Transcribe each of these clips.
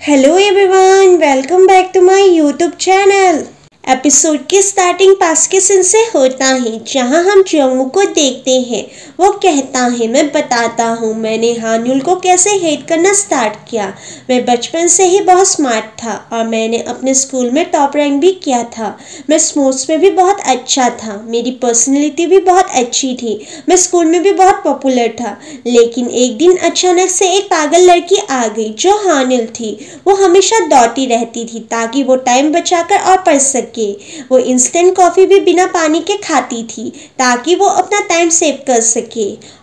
Hello everyone welcome back to my YouTube channel episode के starting पास के सिंह से होता है, जहाँ हम जम्मू को देखते हैं। वो कहता है, मैं बताता हूँ, मैंने हानुल को कैसे हेट करना स्टार्ट किया। मैं बचपन से ही बहुत स्मार्ट था और मैंने अपने स्कूल में टॉप रैंक भी किया था। मैं स्पोर्ट्स में भी बहुत अच्छा था। मेरी पर्सनैलिटी भी बहुत अच्छी थी। मैं स्कूल में भी बहुत पॉपुलर था। लेकिन एक दिन अचानक से एक पागल लड़की आ गई, जो हानिल थी। वो हमेशा दौड़ती रहती थी ताकि वो टाइम बचाकर और पढ़ सके। वो इंस्टेंट कॉफ़ी भी बिना पानी के खाती थी ताकि वो अपना टाइम सेव कर सके।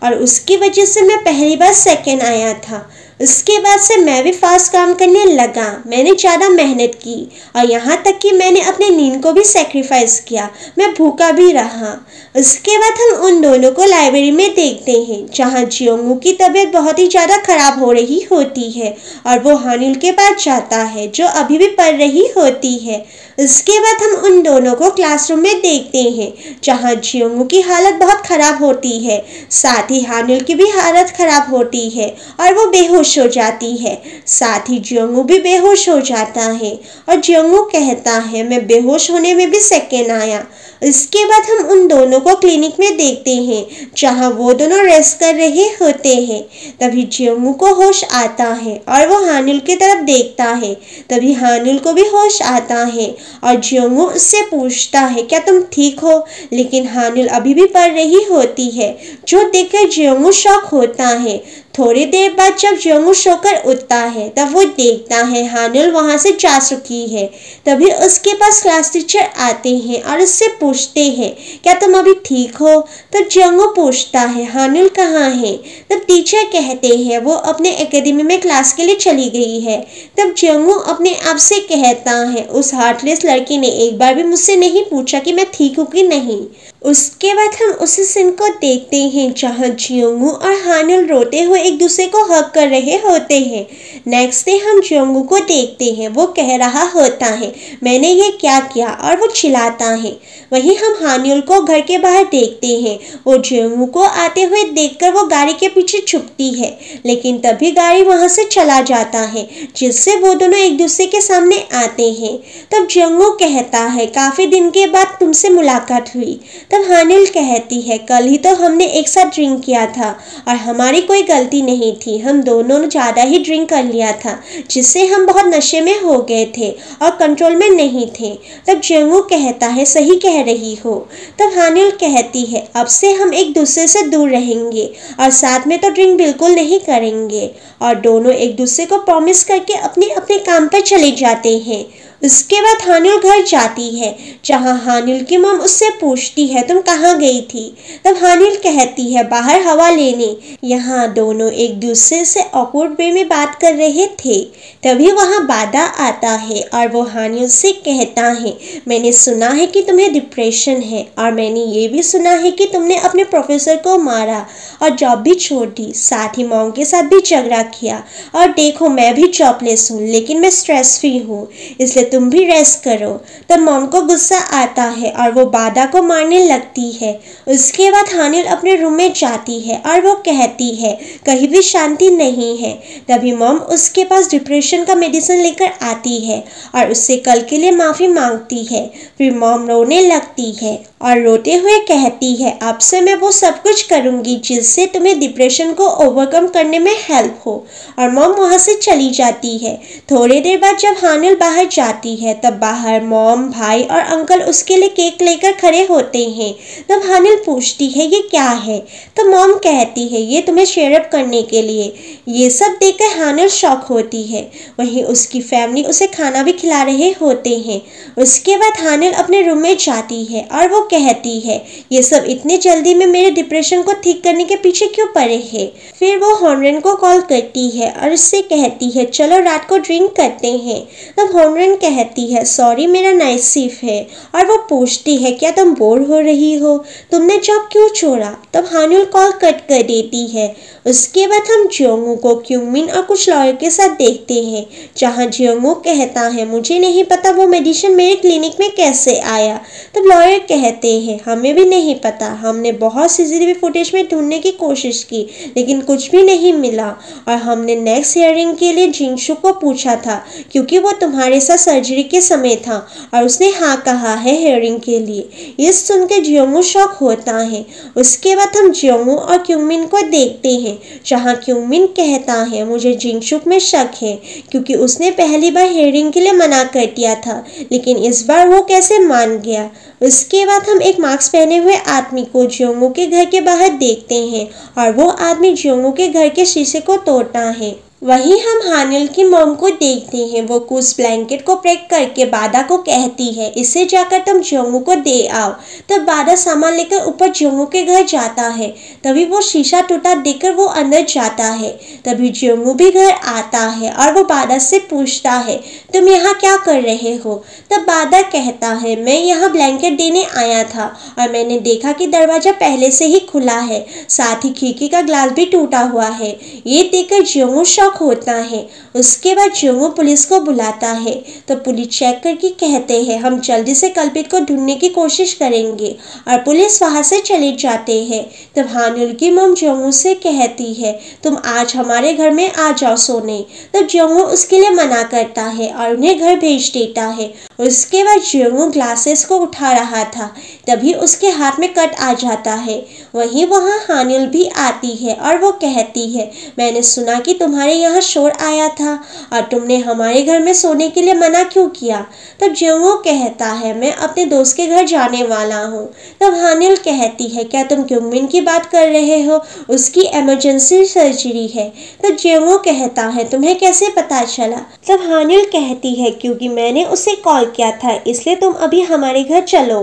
और उसकी वजह से मैं पहली बार सेकेंड आया था। उसके बाद से मैं भी फास्ट काम करने लगा। मैंने ज़्यादा मेहनत की और यहाँ तक कि मैंने अपने नींद को भी सेक्रीफाइस किया। मैं भूखा भी रहा। उसके बाद हम उन दोनों को लाइब्रेरी में देखते हैं, जहाँ जियोंगू की तबीयत बहुत ही ज़्यादा ख़राब हो रही होती है और वो हानिल के पास जाता है, जो अभी भी पढ़ रही होती है। उसके बाद हम उन दोनों को क्लासरूम में देखते हैं, जहाँ जियोंगू की हालत बहुत ख़राब होती है। साथ ही हानिल की भी हालत ख़राब होती है और वो बेहोश हो जाती है। साथ ही जियोंगू भी बेहोश हो जाता है और जियोंगू कहता है, मैं बेहोश होने में भी सेकेंड आया। इसके बाद हम उन दोनों को क्लिनिक में देखते हैं, जहाँ वो दोनों रेस्ट कर रहे होते हैं। तभी जियोंगू को होश आता है और वो हानिल की तरफ़ देखता है। तभी हानिल को भी होश आता है और जियोंगू उससे पूछता है, क्या तुम ठीक हो? लेकिन हानिल अभी भी पढ़ रही होती है, जो देखकर जियोंगू शौक होता है। थोड़ी देर बाद जब जोंगू सोकर उठता है, तब वो देखता है हानुल वहाँ से जा चुकी है। तभी उसके पास क्लास टीचर आते हैं और उससे पूछते हैं, क्या तुम अभी ठीक हो? तब जोंगू पूछता है, हानुल कहाँ है? तब टीचर कहते हैं, वो अपने एकेडमी में क्लास के लिए चली गई है। तब जोंगू अपने आप से कहता है, उस हार्टलेस लड़की ने एक बार भी मुझसे नहीं पूछा कि मैं ठीक हूँ कि नहीं। उसके बाद हम उसी सीन को देखते हैं जहाँ जियोंगू और हानुल रोते हुए एक दूसरे को हक कर रहे होते हैं। नेक्स्ट डे हम जियोंगू को देखते हैं। वो कह रहा होता है, मैंने ये क्या किया और वो चिल्लाता है। वहीं हम हानुल को घर के बाहर देखते हैं। वो जियोंगू को आते हुए देखकर वो गाड़ी के पीछे छुपती है, लेकिन तभी गाड़ी वहाँ से चला जाता है, जिससे वो दोनों एक दूसरे के सामने आते हैं। तब जियोंगू कहता है, काफ़ी दिन के बाद तुमसे मुलाकात हुई। तब हानिल कहती है, कल ही तो हमने एक साथ ड्रिंक किया था और हमारी कोई गलती नहीं थी। हम दोनों ने ज़्यादा ही ड्रिंक कर लिया था, जिससे हम बहुत नशे में हो गए थे और कंट्रोल में नहीं थे। तब जेंगू कहता है, सही कह रही हो। तब हानिल कहती है, अब से हम एक दूसरे से दूर रहेंगे और साथ में तो ड्रिंक बिल्कुल नहीं करेंगे। और दोनों एक दूसरे को प्रॉमिस करके अपने अपने काम पर चले जाते हैं। उसके बाद हानिल घर जाती है। जहाँ हानिल की मम उससे पूछती है, तुम कहाँ गई थी? तब हानिल कहती है, बाहर हवा लेने। यहाँ दोनों एक दूसरे से ऑकवर्ड वे में बात कर रहे थे। तभी वहाँ बाधा आता है और वो हानिल से कहता है, मैंने सुना है कि तुम्हें डिप्रेशन है और मैंने ये भी सुना है कि तुमने अपने प्रोफेसर को मारा और जॉब भी छोड़ दी। साथ ही मॉम के साथ भी झगड़ा किया और देखो मैं भी जॉबलेस हूँ लेकिन मैं स्ट्रेस फ्री हूँ। इसलिए तुम भी रेस्ट करो। तब मॉम को गुस्सा आता है और वो बादा को मारने लगती है। उसके बाद हानिल अपने रूम में जाती है और वो कहती है, कहीं भी शांति नहीं है। तभी मॉम उसके पास डिप्रेशन का मेडिसिन लेकर आती है और उससे कल के लिए माफ़ी मांगती है। फिर मॉम रोने लगती है और रोते हुए कहती है, अब से मैं वो सब कुछ करूँगी जिससे तुम्हें डिप्रेशन को ओवरकम करने में हेल्प हो। और मॉम वहाँ से चली जाती है। थोड़ी देर बाद जब हानिल बाहर जाती है, तब बाहर मॉम, भाई और अंकल उसके लिए केक लेकर खड़े होते हैं। तब हानिल पूछती है, ये क्या है? तो मॉम कहती है, ये तुम्हें शेयरअप करने के लिए। ये सब देखकर हानिल शौक होती है। वहीं उसकी फैमिली उसे खाना भी खिला रहे होते हैं। उसके बाद हानिल अपने रूम में जाती है और वो कहती है, ये सब इतने जल्दी में मेरे डिप्रेशन को ठीक करने के पीछे क्यों पड़े हैं? फिर वो हॉर्नरेन को कॉल करती है और उससे कहती है, चलो रात को ड्रिंक करते हैं। तब हॉर्नरेन कहती है सॉरी मेरा नाइट सिफ है। और वो पूछती है, क्या तुम बोर हो रही हो? तुमने जॉब क्यों छोड़ा? तब हानुल कॉल कट कर देती है। उसके बाद हम जोंगू को क्यूमिन और कुछ लॉयर के साथ देखते हैं। जहाँ जोंगू कहता है, मुझे नहीं पता वो मेडिसिन मेरे क्लिनिक में कैसे आया। तब लॉयर कहते हैं, हमें भी नहीं पता। हमने बहुत सी सीसीटीवी फुटेज में ढूँढने की कोशिश की, लेकिन कुछ भी नहीं मिला। और हमने नेक्स्ट हियरिंग के लिए जिंगशु को पूछा था, क्योंकि वो तुम्हारे साथ सर्जरी के समय था। और उसने हाँ कहा है हियरिंग के लिए। ये सुनकर जियोंगू शौक होता है। उसके बाद हम जियोंगू और क्यूमिन को देखते हैं। जहाँ क्यूमिन कहता है, मुझे जिंगशुक में शक है, क्योंकि उसने पहली बार हेयरिंग के लिए मना कर दिया था, लेकिन इस बार वो कैसे मान गया? उसके बाद हम एक मास्क पहने हुए आदमी को जियोंगो के घर के बाहर देखते हैं, और वो आदमी जियोंगो के घर के शीशे को तोड़ता है। वहीं हम हानिल की मोम को देखते हैं। वो कुछ ब्लैंकेट को पैक करके बादा को कहती है, इसे जाकर तुम जोंगू को दे आओ। तब बादा सामान लेकर ऊपर जोंगू के घर जाता है। तभी वो शीशा टूटा देखकर वो अंदर जाता है। तभी जोंगू भी घर आता है और वो बादा से पूछता है, तुम यहाँ क्या कर रहे हो? तब बादा कहता है, मैं यहाँ ब्लैंकेट देने आया था और मैंने देखा कि दरवाज़ा पहले से ही खुला है। साथ ही खिड़की का ग्लास भी टूटा हुआ है। ये देखकर जोंगू शौक होता है। उसके बाद जोंगो पुलिस को बुलाता है। तो पुलिस चेक करके कहते हैं, हम जल्दी से कल्पित को ढूँढने की कोशिश करेंगे। और पुलिस वहाँ से चले जाते हैं। तब हानुल की मम जोंगो से कहती है, तुम आज हमारे घर में आ जाओ सोने। तब जोंगो उसके लिए मना करता है और उन्हें घर भेज देता है। उसके बाद जोंगो ग्लासेस को उठा रहा था। तभी उसके हाथ में कट आ जाता है। वहीं वहाँ हानिल भी आती है और वो कहती है, मैंने सुना कि तुम्हारे यहाँ शोर आया था और तुमने हमारे घर में सोने के लिए मना क्यों किया? तब ज्योंगो कहता है, मैं अपने दोस्त के घर जाने वाला हूँ। तब हानिल कहती है, क्या तुम क्यूमिन की बात कर रहे हो? उसकी एमरजेंसी सर्जरी है। तब ज्योंगो कहता है, तुम्हें कैसे पता चला? तब हानिल कहती है, क्योंकि मैंने उसे कॉल किया था, इसलिए तुम अभी हमारे घर चलो।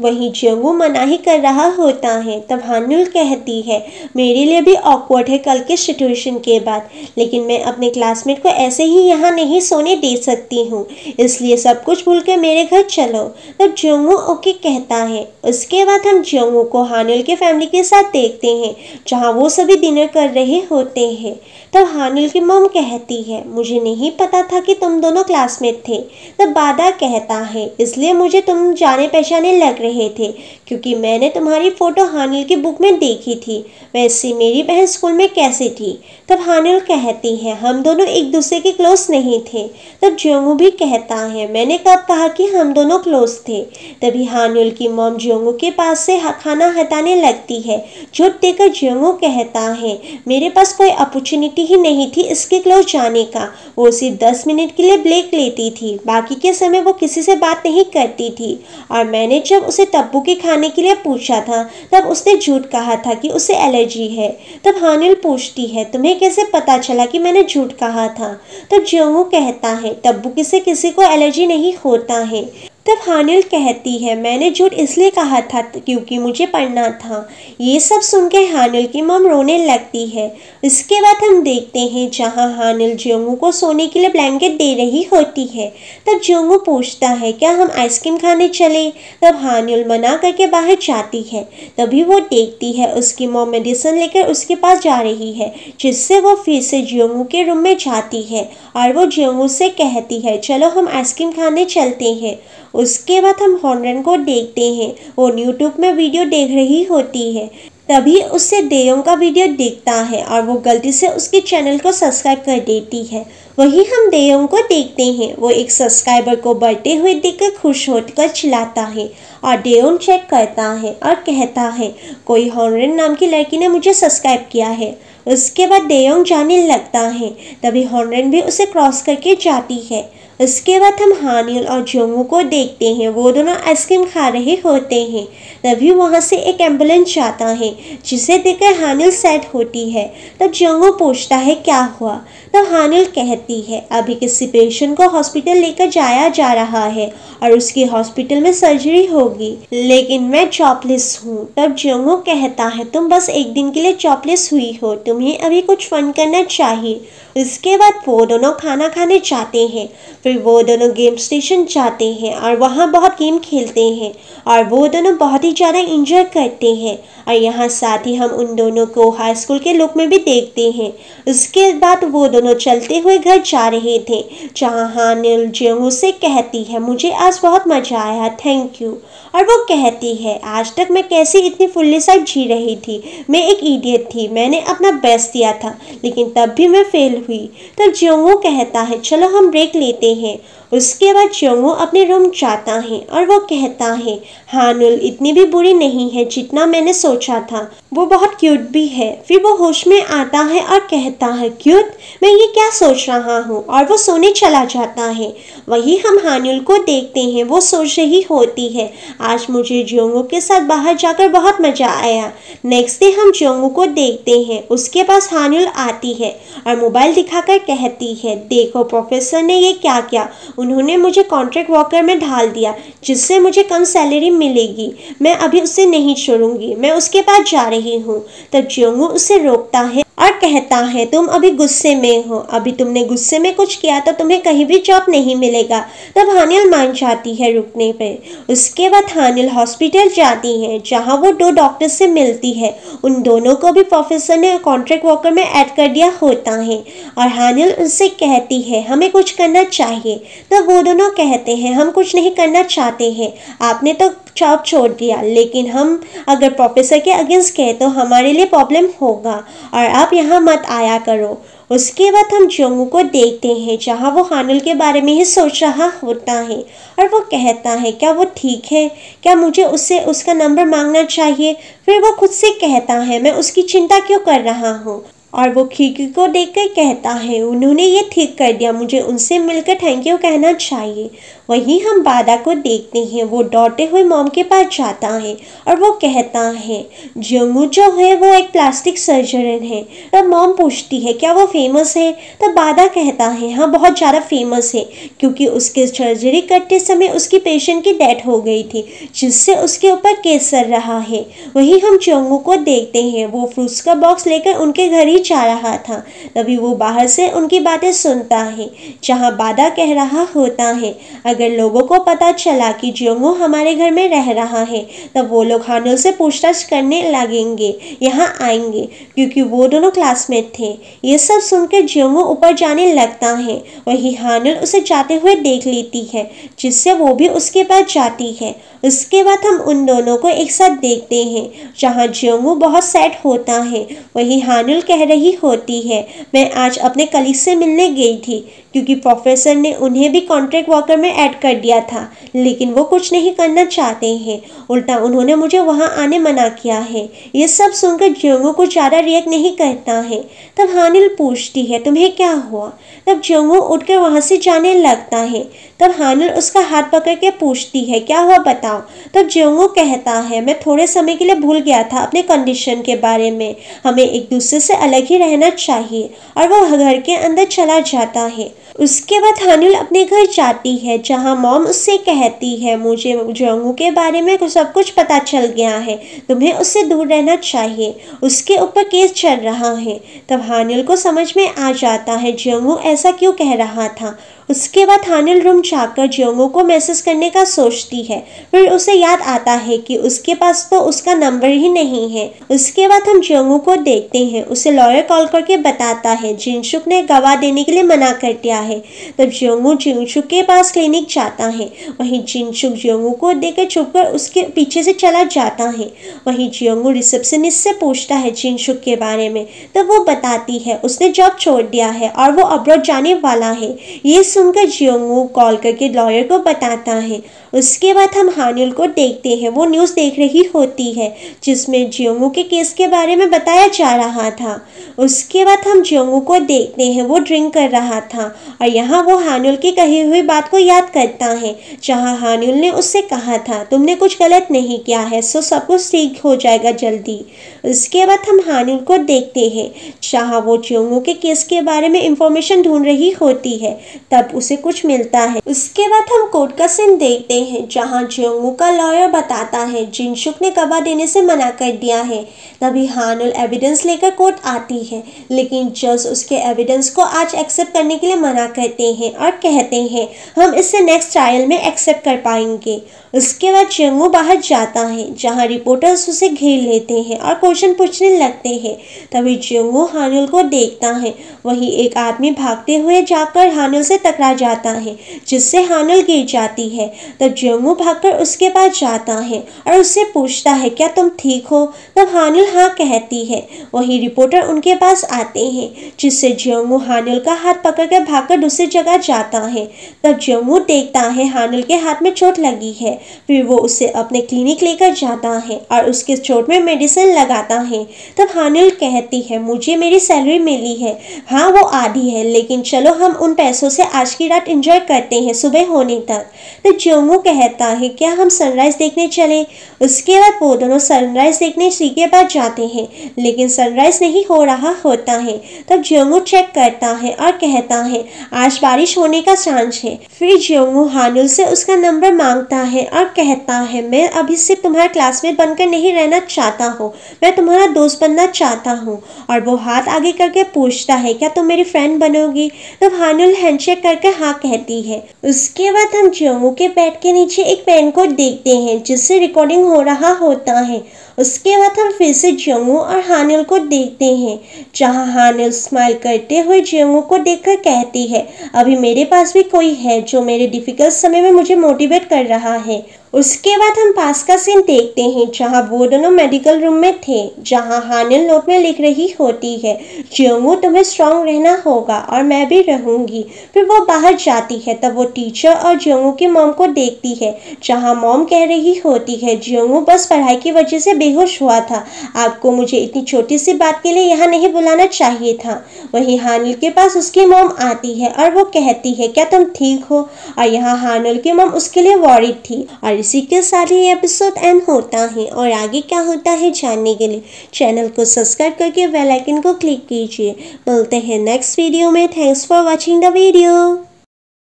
वहीं ज्योंगो मना ही कर रहा होता है, तब हानिल कहती है, मेरे लिए भी ऑकवर्ड है कल के सिचुएशन के बाद, लेकिन मैं अपने क्लासमेट को ऐसे ही यहाँ नहीं सोने दे सकती हूँ, इसलिए सब कुछ भूल के मेरे घर चलो। तब जोंगू ओके कहता है। उसके बाद हम जंगू को हानुल के फैमिली के साथ देखते हैं, जहाँ वो सभी डिनर कर रहे होते हैं। तब हानुल की मम कहती है, मुझे नहीं पता था कि तुम दोनों क्लासमेट थे। तब बादा कहता है, इसलिए मुझे तुम जाने पहचाने लग रहे थे, क्योंकि मैंने तुम्हारी फ़ोटो हानिल की बुक में देखी थी। वैसे मेरी बहन स्कूल में कैसे थी? तब हानिल कहती है, हम दोनों एक दूसरे के क्लोज नहीं थे। तब ज्योंगू भी कहता है, मैंने कब कहा कि हम दोनों क्लोज थे? तभी हानिल की मॉम ज्योंगू के पास से खाना हटाने लगती है। झूठ देकर ज्योंगू कहता है, मेरे पास कोई अपॉर्चुनिटी ही नहीं थी इसके क्लोज जाने का। वो सिर्फ़ दस मिनट के लिए ब्रेक लेती थी। बाकी के समय वो किसी से बात नहीं करती थी। और मैंने जब उसे तब्बू के खाने के लिए पूछा था, तब उसने झूठ कहा था कि उसे एलर्जी है। तब हानिल पूछती है, तुम्हें कैसे पता चला कि मैंने झूठ कहा था? तब ज्योंगू कहता है, तब्बू किसे किसी को एलर्जी नहीं होता है। तब हानिल कहती है, मैंने झूठ इसलिए कहा था क्योंकि मुझे पढ़ना था। ये सब सुन के हानिल की मम रोने लगती है। इसके बाद हम देखते हैं, जहाँ हानिल जोंगू को सोने के लिए ब्लैंकेट दे रही होती है, तब जोंगू पूछता है, क्या हम आइसक्रीम खाने चले? तब हानिल मना करके बाहर जाती है। तभी वो देखती है, उसकी मॉम मेडिसिन लेकर उसके पास जा रही है, जिससे वो फिर से जोंगू के रूम में जाती है और वो जोंगू से कहती है, चलो हम आइसक्रीम खाने चलते हैं। उसके बाद हम हॉर्नरन को देखते हैं। वो यूट्यूब में वीडियो देख रही होती है। तभी उससे देयोंग का वीडियो देखता है और वो गलती से उसके चैनल को सब्सक्राइब कर देती है। वही हम देयोंग को देखते हैं। वो एक सब्सक्राइबर को बढ़ते हुए देखकर खुश होकर चिल्लाता है और डेयोंग चेक करता है और कहता है, कोई हॉर्नरन नाम की लड़की ने मुझे सब्सक्राइब किया है। उसके बाद देयोंग जाने लगता है। तभी हॉर्नरन भी उसे क्रॉस करके जाती है। उसके बाद हम हानिल और जोंगू को देखते हैं। वो दोनों आइसक्रीम खा रहे होते हैं। तभी वहाँ से एक एंबुलेंस जाता है, जिसे देखकर हानिल सेट होती है। तब जोंगू पूछता है, क्या हुआ? तब हानिल कहती है, अभी किसी पेशेंट को हॉस्पिटल लेकर जाया जा रहा है और उसकी हॉस्पिटल में सर्जरी होगी। लेकिन मैं चॉपलेस हूँ। तब जोंगू कहता है, तुम बस एक दिन के लिए चॉपलेस हुई हो। तुम्हें अभी कुछ फन करना चाहिए। उसके बाद वो दोनों खाना खाने जाते हैं। फिर वो दोनों गेम स्टेशन जाते हैं और वहाँ बहुत गेम खेलते हैं और वो दोनों बहुत ही ज़्यादा इंजॉय करते हैं। और यहाँ साथ ही हम उन दोनों को हाई स्कूल के लुक में भी देखते हैं। उसके बाद वो दोनों चलते हुए घर जा रहे थे, जहाँ हानिल जेंगू से कहती है, मुझे आज बहुत मज़ा आया थैंक यू और वो कहती है, आज तक मैं कैसे इतनी फुल्ली साइड जी रही थी? मैं एक इडियट थी, मैंने अपना बेस्ट दिया था, लेकिन तब भी मैं फेल हुई। तब जोंगो कहता है, चलो हम ब्रेक लेते हैं। उसके बाद चोंगो अपने रूम जाता है और वो कहता है, हानुल, इतनी भी बुरी नहीं है जितना मैंने सोचा था। वो बहुत क्यूट भी है। फिर वो होश में आता है और कहता है, क्यूट? मैं ये क्या सोच रहा हूँ? और वो सोने चला जाता है। वही हम हानुल को देखते हैं, वो सोच रही होती है। आज मुझे जोंगो के साथ बाहर जाकर बहुत मज़ा आया। नेक्स्ट डे हम जोंगो को देखते हैं। उसके पास हानुल आती है और मोबाइल दिखाकर कहती है, देखो प्रोफेसर ने ये क्या किया? उन्होंने मुझे कॉन्ट्रैक्ट वॉकर में ढाल दिया, जिससे मुझे कम सैलरी मिलेगी। मैं अभी उसे नहीं छोड़ूँगी। मैं उसके पास जा रही हूँ। तब ज्योंगू उसे रोकता है। और कहता है, तुम अभी गुस्से में हो। अभी तुमने गुस्से में कुछ किया तो तुम्हें कहीं भी जॉब नहीं मिलेगा। तब हानिल मान जाती है रुकने पर उसके बाद हानिल हॉस्पिटल जाती है, जहाँ वो दो डॉक्टर से मिलती है। उन दोनों को भी प्रोफेसर ने कॉन्ट्रैक्ट वर्कर में ऐड कर दिया होता है। और हानिल उनसे कहती है, हमें कुछ करना चाहिए। तो वो दोनों कहते हैं, हम कुछ नहीं करना चाहते हैं। आपने तो जॉब छोड़ दिया। लेकिन हम अगर प्रोफेसर के अगेंस्ट कहे तो हमारे लिए प्रॉब्लम होगा और आप यहाँ मत आया करो। उसके बाद हम जोंगू को देखते हैं, जहाँ वो हानुल के बारे में ही सोच रहा होता है और वो कहता है, क्या वो ठीक है? क्या मुझे उससे उसका नंबर मांगना चाहिए? फिर वो खुद से कहता है, मैं उसकी चिंता क्यों कर रहा हूँ? और वो खिड़की को देखकर कहता है, उन्होंने ये ठीक कर दिया, मुझे उनसे मिलकर थैंक यू कहना चाहिए। वहीं हम बादा को देखते हैं, वो डॉटे हुए मॉम के पास जाता है और वो कहता है, जंगू जो है, वो एक प्लास्टिक सर्जन है। तब मॉम पूछती है, क्या वो फ़ेमस है? तब बादा कहता है हाँ बहुत ज़्यादा फ़ेमस है, क्योंकि उसके सर्जरी करते समय उसकी पेशेंट की डेथ हो गई थी, जिससे उसके ऊपर केस चल रहा है। वहीं हम जंगू को देखते हैं, वो फ्रूट्स का बॉक्स लेकर उनके घर ही जा रहा था। तभी वो बाहर से उनकी बातें सुनता है, जहाँ बादा कह रहा होता है, अगर लोगों को पता चला कि ज्योंगो हमारे घर में रह रहा है, तब वो लोग हानुल से पूछताछ करने लगेंगे, यहाँ आएँगे, क्योंकि वो दोनों क्लासमेट थे। ये सब सुनकर ज्योंगो ऊपर जाने लगता है, वही हानुल उसे जाते हुए देख लेती है, जिससे वो भी उसके पास जाती है। उसके बाद हम उन दोनों को एक साथ देखते हैं, जहाँ ज्योंगू बहुत सेट होता है, वही हानुल कह रही होती है। मैं आज अपने कलीग से मिलने गई थी। क्योंकि प्रोफेसर ने उन्हें भी कॉन्ट्रैक्ट वर्कर में ऐड कर दिया था, लेकिन वो कुछ नहीं करना चाहते हैं। उल्टा उन्होंने मुझे वहाँ आने मना किया है। ये सब सुनकर जोंगो को ज़्यादा रिएक्ट नहीं करता है। तब हानिल पूछती है, तुम्हें क्या हुआ? तब जोंगो उठकर वहाँ से जाने लगता है। तब हानिल उसका हाथ पकड़ के पूछती है, क्या हुआ बताओ? तब जोंगो कहता है, मैं थोड़े समय के लिए भूल गया था अपने कंडीशन के बारे में। हमें एक दूसरे से अलग ही रहना चाहिए और वह घर के अंदर चला जाता है। उसके बाद हानिल अपने घर जाती है, जहाँ मॉम उससे कहती है, मुझे जोंगू के बारे में सब कुछ पता चल गया है, तुम्हें उससे दूर रहना चाहिए, उसके ऊपर केस चल रहा है। तब हानिल को समझ में आ जाता है, जोंगू ऐसा क्यों कह रहा था? उसके बाद हानिल रूम जाकर जियोंगो को मैसेज करने का सोचती है। फिर उसे याद आता है कि उसके पास तो उसका नंबर ही नहीं है। उसके बाद हम जियोंगो को देखते हैं। उसे लॉयर कॉल करके बताता है, जिनशुक ने गवाह देने के लिए मना कर दिया है। तब जियोंगो जिनशुक के पास क्लिनिक जाता है। वहीं जिनशुक जियोंगो को देकर छुप कर उसके पीछे से चला जाता है। वहीं जियोंगो रिसेप्शनिस्ट से पूछता है जिनशुक के बारे में। तब वो बताती है, उसने जॉब छोड़ दिया है और वो अब्रॉड जाने वाला है। ये सुनकर जियोंगू कॉल करके लॉयर को बताता है। उसके बाद हम हानिल को देखते हैं। वो न्यूज़ देख रही होती है, जिसमें जियोंगू के केस के बारे में बताया जा रहा था। उसके बाद हम जियोंगू को देखते हैं। वो ड्रिंक कर रहा था और यहाँ वो हानिल की कही हुई बात को याद करता है, जहाँ हानिल ने उससे कहा था, तुमने कुछ गलत नहीं किया है सो सब कुछ ठीक हो जाएगा जल्दी। उसके बाद हम हानिल को देखते हैं। जहाँ वो जोंगू के केस के बारे में इंफॉर्मेशन ढूंढ रही होती है, तब उसे कुछ मिलता है। उसके बाद हम कोर्ट का सीन देखते हैं, जहाँ जोंगू का लॉयर बताता है जिनशुक ने कबा देने से मना कर दिया है। तभी हानुल एविडेंस लेकर कोर्ट आती है, लेकिन जज उसके एविडेंस को आज एक्सेप्ट करने के लिए मना करते हैं और कहते हैं, हम इसे नेक्स्ट ट्रायल में एक्सेप्ट कर पाएँगे। उसके बाद जंगू बाहर जाता है, जहाँ रिपोर्टर्स उसे घेर लेते हैं और क्वेश्चन पूछने लगते हैं। तभी जंगू हानुल को देखता है। वहीं एक आदमी भागते हुए जाकर हानुल से टकरा जाता है, जिससे हानुल गिर जाती है। तब जंगू भागकर उसके पास जाता है और उससे पूछता है, क्या तुम ठीक हो? तब हानुल हाँ कहती है। वहीं रिपोर्टर उनके पास आते हैं, जिससे जंगू हानुल का हाथ पकड़कर भागकर दूसरी जगह जाता है। तब जंगू देखता है हानुल के हाथ में चोट लगी है। फिर वो उसे अपने क्लिनिक लेकर जाता है और उसके चोट में मेडिसिन लगाता है। तब हानिल कहती है, मुझे मेरी सैलरी मिली है। हाँ वो आधी है, लेकिन चलो हम उन पैसों से आज की रात इंजॉय करते हैं सुबह होने तक। तो जोंगू कहता है, क्या हम सनराइज देखने चले? उसके बाद वो दोनों सनराइज देखने सी के पास जाते हैं, लेकिन सनराइज नहीं हो रहा होता है। तब जोंगू चेक करता है और कहता है, आज बारिश होने का चांस है। फिर जोंगू हानुल से उसका नंबर माँगता है और कहता है, मैं अभी सिर्फ़ तुम्हारा क्लासमेट बनकर नहीं रहना चाहता हूँ। मैं तुम्हारा दोस्त बनना चाहता हूँ। और वो हाथ आगे करके पूछता है, क्या तुम मेरी फ्रेंड बनोगी? तब तो हानुल हैंडशेक करके हाँ कहती है। उसके बाद हम जम्मू के बेड के नीचे एक पेन को देखते हैं, जिससे रिकॉर्डिंग हो रहा होता है। उसके बाद हम फिर से जंगू और हानिल को देखते हैं, जहाँ हानिल स्माइल करते हुए जंगू को देखकर कहती है, अभी मेरे पास भी कोई है जो मेरे डिफ़िकल्ट समय में मुझे मोटिवेट कर रहा है। उसके बाद हम पास का सीन देखते हैं, जहाँ वो दोनों मेडिकल रूम में थे, जहाँ हानिल नोट में लिख रही होती है ज्योंगू तुम्हें स्ट्रांग रहना होगा और मैं भी रहूँगी। फिर वो बाहर जाती है, तब वो टीचर और ज्योंगू की मॉम को देखती है, जहाँ मॉम कह रही होती है ज्योंगू बस पढ़ाई की वजह से बेहोश हुआ था। आपको मुझे इतनी छोटी सी बात के लिए यहाँ नहीं बुलाना चाहिए था। वहीं हानिल के पास उसकी मोम आती है और वो कहती है, क्या तुम ठीक हो? और यहाँ हानिल की मोम उसके लिए वॉरिड थी और इसी के साथ ही एपिसोड एंड होता है। और आगे क्या होता है जानने के लिए चैनल को सब्सक्राइब करके बेल आइकन को क्लिक कीजिए। मिलते हैं नेक्स्ट वीडियो में। Thanks for watching the video